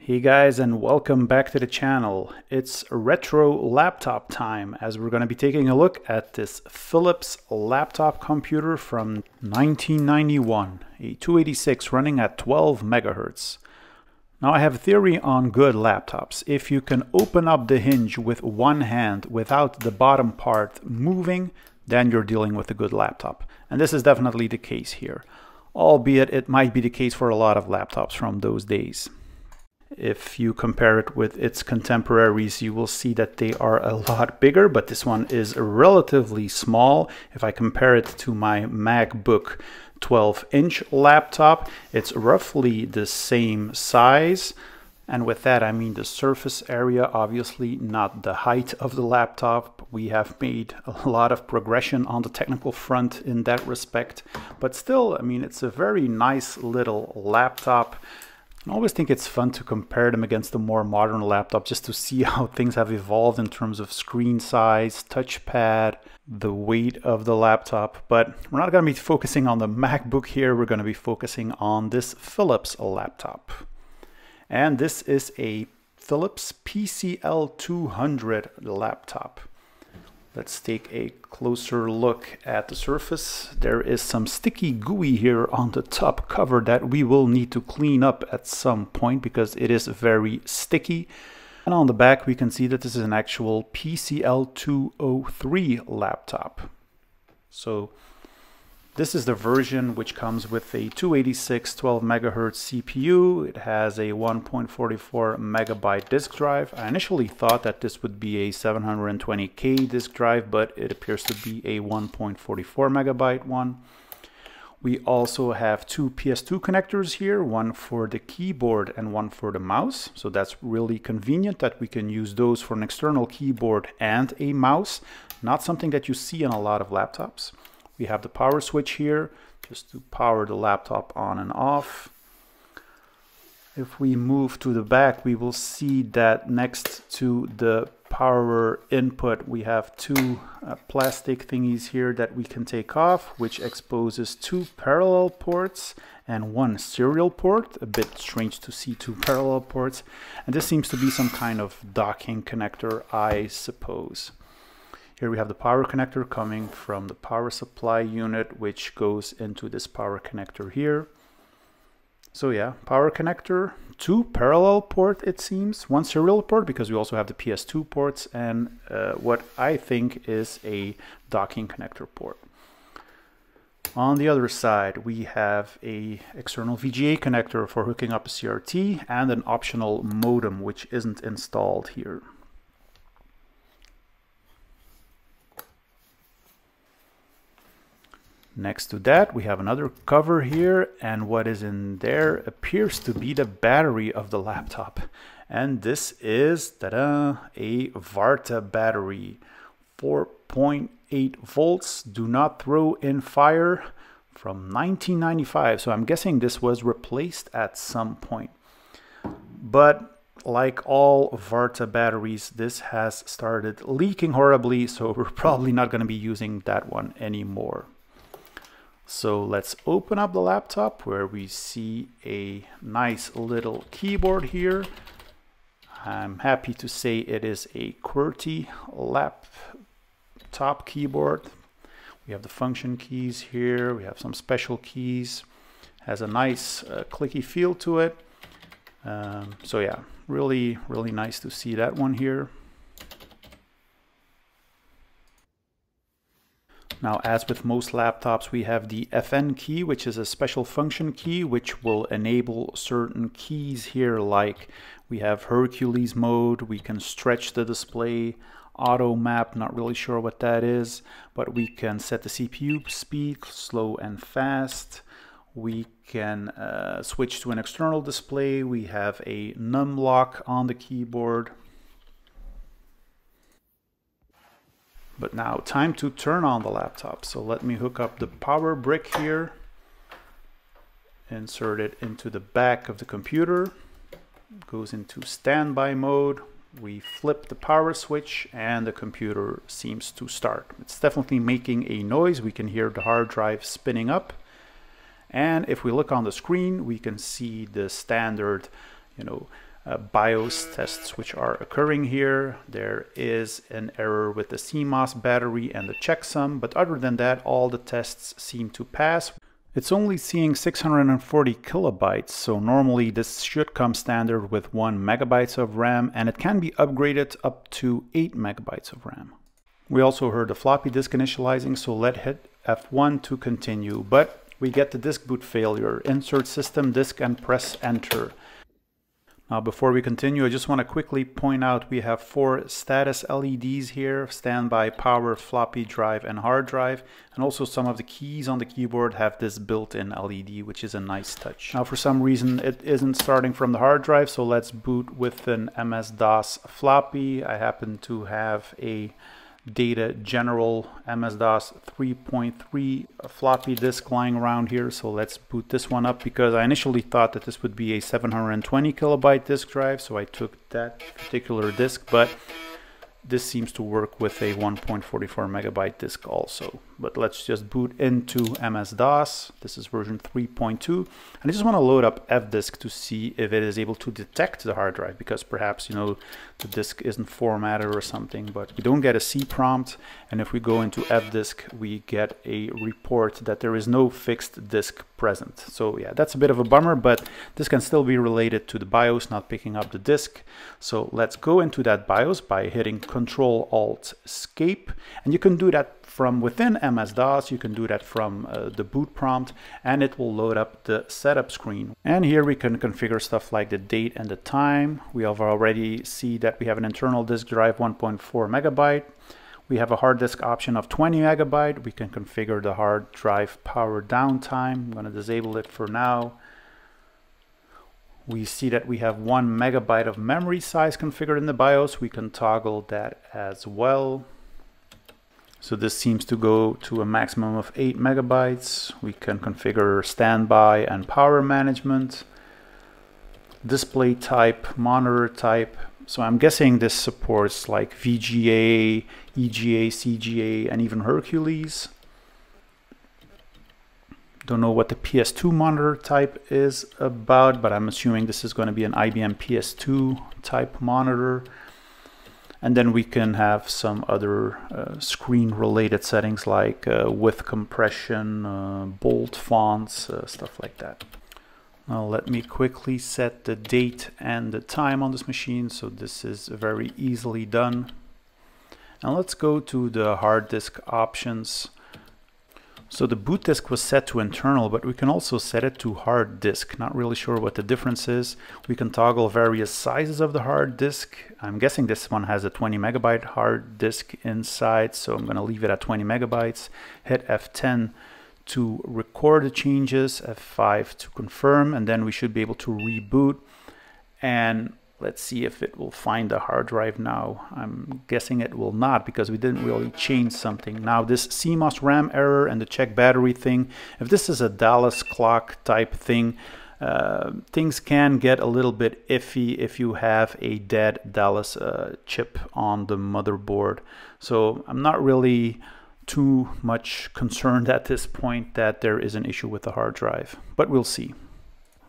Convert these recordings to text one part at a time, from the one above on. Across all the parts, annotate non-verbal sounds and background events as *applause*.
Hey guys and welcome back to the channel. It's retro laptop time as we're going to be taking a look at this Philips laptop computer from 1991, a 286 running at 12 megahertz. Now I have a theory on good laptops. If you can open up the hinge with one hand without the bottom part moving, then you're dealing with a good laptop. And this is definitely the case here, albeit it might be the case for a lot of laptops from those days. If you compare it with its contemporaries, you will see that they are a lot bigger, but this one is relatively small. If I compare it to my MacBook 12 inch laptop, it's roughly the same size. And with that, I mean the surface area, obviously not the height of the laptop. We have made a lot of progression on the technical front in that respect. But still, I mean, it's a very nice little laptop. I always think it's fun to compare them against the more modern laptop just to see *laughs* how things have evolved in terms of screen size, touchpad, the weight of the laptop. But we're not going to be focusing on the MacBook here, we're going to be focusing on this Philips laptop. And this is a Philips PCL200 laptop. Let's take a closer look at the surface. There is some sticky gooey here on the top cover that we will need to clean up at some point because it is very sticky. And on the back we can see that this is an actual PCL203 laptop. So this is the version which comes with a 286 12 megahertz CPU. It has a 1.44 megabyte disk drive. I initially thought that this would be a 720K disk drive, but it appears to be a 1.44 megabyte one. We also have two PS2 connectors here, one for the keyboard and one for the mouse. So that's really convenient that we can use those for an external keyboard and a mouse. Not something that you see on a lot of laptops. We have the power switch here just to power the laptop on and off. If we move to the back, we will see that next to the power input, we have two uh, plastic thingies here that we can take off, which exposes two parallel ports and one serial port. A bit strange to see two parallel ports. And this seems to be some kind of docking connector, I suppose. Here we have the power connector coming from the power supply unit, which goes into this power connector here. So yeah, power connector, two parallel port it seems, one serial port because we also have the PS2 ports and uh, what I think is a docking connector port. On the other side, we have a external VGA connector for hooking up a CRT and an optional modem which isn't installed here. Next to that, we have another cover here, and what is in there appears to be the battery of the laptop. And this is a Varta battery. 4.8 volts, do not throw in fire from 1995. So I'm guessing this was replaced at some point. But like all Varta batteries, this has started leaking horribly, so *laughs* we're probably not going to be using that one anymore. So let's open up the laptop where we see a nice little keyboard here. I'm happy to say it is a QWERTY laptop keyboard. We have the function keys here. We have some special keys. Has a nice uh, clicky feel to it. Um, so yeah, really, really nice to see that one here. Now, as with most laptops, we have the FN key, which is a special function key, which will enable certain keys here, like we have Hercules mode, we can stretch the display, auto map, not really sure what that is, but we can set the CPU speed, slow and fast. We can uh, switch to an external display. We have a num lock on the keyboard. But now time to turn on the laptop. So let me hook up the power brick here. Insert it into the back of the computer. Goes into standby mode. We flip the power switch and the computer seems to start. It's definitely making a noise. We can hear the hard drive spinning up. And if we look on the screen, we can see the standard, you know, uh, BIOS tests which are occurring here. There is an error with the CMOS battery and the checksum, but other than that, all the tests seem to pass. It's only seeing 640 kilobytes, so normally this should come standard with 1 megabytes of RAM, and it can be upgraded up to 8 megabytes of RAM. We also heard the floppy disk initializing, so let's hit F1 to continue, but we get the disk boot failure. Insert system disk and press enter. Now before we continue, I just want to quickly point out we have four status LEDs here, standby, power, floppy drive, and hard drive. And also some of the keys on the keyboard have this built-in LED, which is a nice touch. Now for some reason it isn't starting from the hard drive, so let's boot with an MS-DOS floppy. I happen to have a data general MS-DOS 3.3 floppy disk lying around here. So let's boot this one up because I initially thought that this would be a 720 kilobyte disk drive. So I took that particular disk, but this seems to work with a 1.44 megabyte disk also. But let's just boot into MS-DOS. This is version 3.2. And I just want to load up fdisk to see if it is able to detect the hard drive because perhaps, you know, the disk isn't formatted or something, but we don't get a C prompt. And if we go into fdisk, we get a report that there is no fixed disk present. So yeah, that's a bit of a bummer, but this can still be related to the BIOS not picking up the disk. So let's go into that BIOS by hitting Control Alt Escape. And you can do that from within MS-DOS, you can do that from uh, the boot prompt, and it will load up the setup screen. And here we can configure stuff like the date and the time. We have already see that we have an internal disk drive 1.4 megabyte. We have a hard disk option of 20 megabyte. We can configure the hard drive power down time. I'm going to disable it for now. We see that we have one megabyte of memory size configured in the BIOS. We can toggle that as well. So this seems to go to a maximum of 8 megabytes. We can configure standby and power management, display type, monitor type, so I'm guessing this supports like VGA, EGA, CGA, and even Hercules. Don't know what the PS2 monitor type is about, but I'm assuming this is going to be an IBM PS2 type monitor. And then we can have some other uh, screen related settings like uh, width compression, uh, bold fonts, uh, stuff like that. Now let me quickly set the date and the time on this machine. So this is very easily done. And let's go to the hard disk options. So the boot disk was set to internal, but we can also set it to hard disk. Not really sure what the difference is. We can toggle various sizes of the hard disk. I'm guessing this one has a 20 megabyte hard disk inside, so I'm going to leave it at 20 megabytes. Hit F10 to record the changes, F5 to confirm, and then we should be able to reboot. And let's see if it will find the hard drive now. I'm guessing it will not because we didn't really change something. Now this CMOS RAM error and the check battery thing, if this is a Dallas clock type thing, uh, things can get a little bit iffy if you have a dead Dallas uh, chip on the motherboard. So I'm not really too much concerned *laughs* at this point that there is an issue with the hard drive, but we'll see.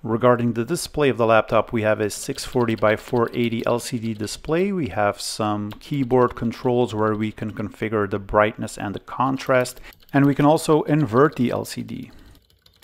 Regarding the display of the laptop, we have a 640 by 480 LCD display. We have some keyboard controls where we can configure the brightness and the contrast, and we can also invert the LCD.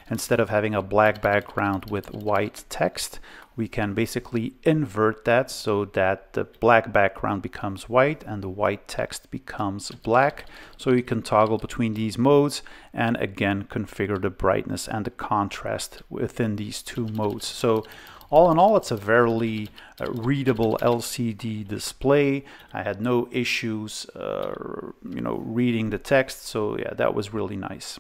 Instead of having a black background with white text, we can basically invert that so that the black background becomes white and the white text becomes black. So you can toggle between these modes and again configure the brightness and the contrast within these two modes. So all in all, it's a very uh, readable LCD display. I had no issues, uh, you know, reading the text. So yeah, that was really nice.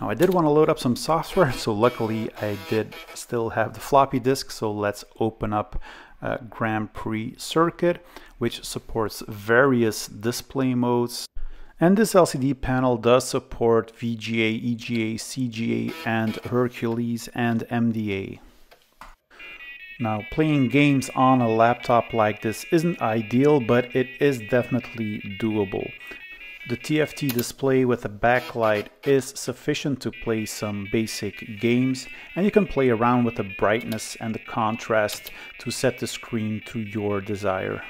Now I did want to load up some software, *laughs* so luckily I did still have the floppy disk, so let's open up uh, Grand Prix Circuit, which supports various display modes. And this LCD panel does support VGA, EGA, CGA, and Hercules and MDA. Now playing games on a laptop like this isn't ideal, but it is definitely doable. The TFT display with a backlight is sufficient to play some basic games and you can play around with the brightness and the contrast to set the screen to your desire.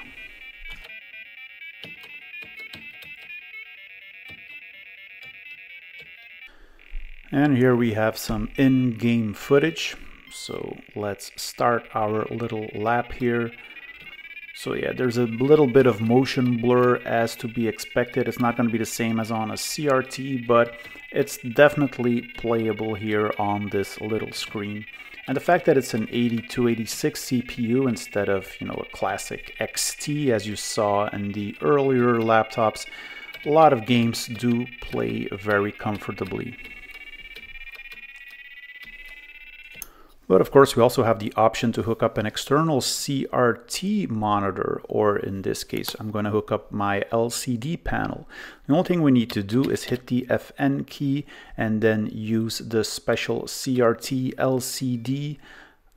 And here we have some in-game footage. So let's start our little lap here. So yeah, there's a little bit of motion blur as to be expected. It's not going to be the same as on a CRT, but it's definitely playable here on this little screen. And the fact that it's an 8286 CPU instead of, you know, a classic XT as you saw in the earlier laptops, a lot of games do play very comfortably. But of course, we also have the option to hook up an external CRT monitor, or in this case, I'm going to hook up my LCD panel. The only thing we need to do is hit the FN key and then use the special CRT LCD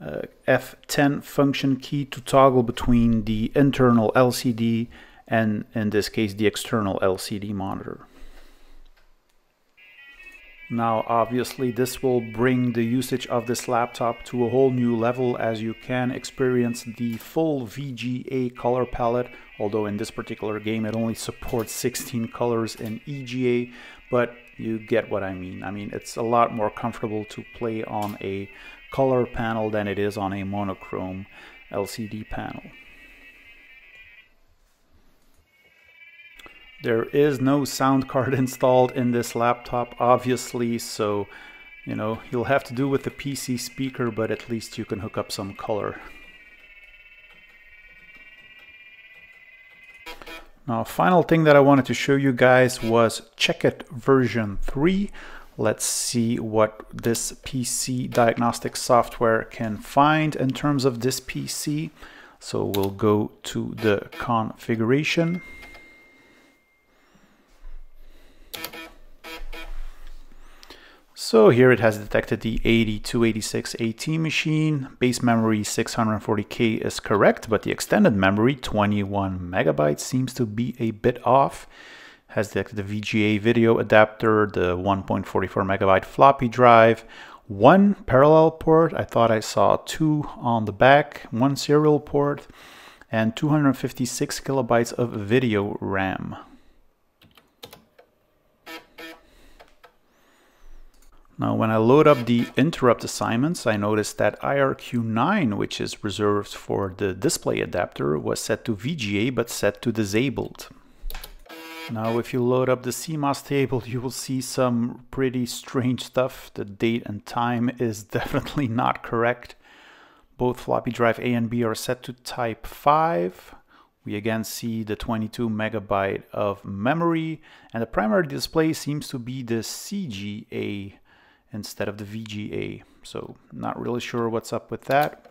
uh, F10 function key to toggle between the internal LCD and in this case, the external LCD monitor. Now obviously this will bring the usage of this laptop to a whole new level as you can experience the full VGA color palette although in this particular game it only supports 16 colors in EGA but you get what I mean. I mean it's a lot more comfortable to play on a color panel than it is on a monochrome LCD panel. There is no sound card *laughs* installed in this laptop, obviously, so you know, you'll have to do with the PC speaker, but at least you can hook up some color. Now, final thing that I wanted to show you guys was Checkit version 3. Let's see what this PC diagnostic software can find in terms of this PC. So we'll go to the configuration. So here it has detected the 8286 AT machine. Base memory 640K is correct, but the extended memory 21 megabytes seems to be a bit off. Has detected the VGA video adapter, the 1.44 megabyte floppy drive, one parallel port. I thought I saw two on the back, one serial port, and 256 kilobytes of video RAM. Now when I load up the interrupt assignments, I noticed that IRQ9, which is reserved for the display adapter, was set to VGA but set to disabled. Now if you load up the CMOS table, you will see some pretty strange stuff. The date and time is *laughs* definitely not correct. Both floppy drive A and B are set to type 5. We again see the 22 megabyte of memory and the primary display seems to be the CGA instead of the VGA. So not really sure what's up with that.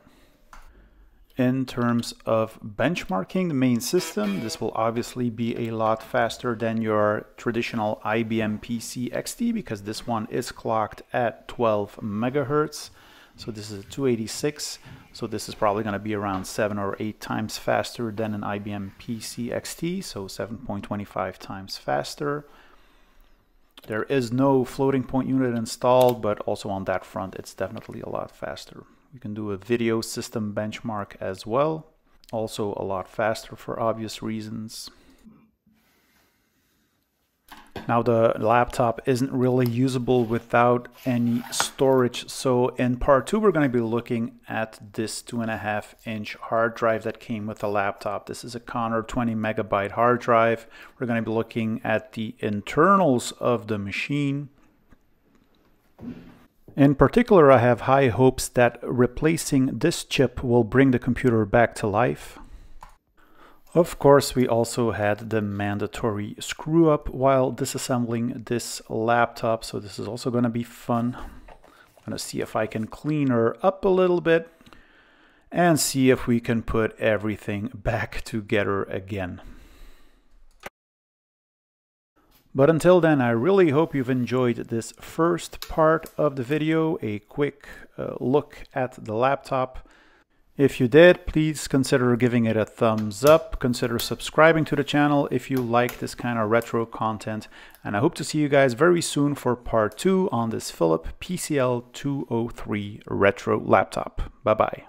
In terms of benchmarking the main system, this will obviously be a lot faster than your traditional IBM PC XT because this one is clocked at 12 megahertz. So this is a 286. So this is probably going to be around seven or eight times faster than an IBM PC XT. So 7.25 times faster. There is no floating point unit installed, but also on that front, it's definitely a lot faster. We can do a video system benchmark as well. Also a lot faster for obvious reasons. Now the laptop isn't really usable without any storage. So in part two, we're going to be looking at this two and a half inch hard drive that came with the laptop. This is a Conner 20 megabyte hard drive. We're going to be looking at the internals of the machine. In particular, I have high hopes that replacing this chip will bring the computer back to life. Of course, we also had the mandatory screw up while disassembling this laptop, so this is also going to be fun. I'm going to see if I can clean her up a little bit and see if we can put everything back together again. But until then, I really hope you've enjoyed this first part of the video, a quick uh, look at the laptop. If you did, please consider giving it a thumbs up. Consider subscribing to the channel if you like this kind of retro content. And I hope to see you guys very soon for part two on this Philip PCL 203 retro laptop. Bye bye.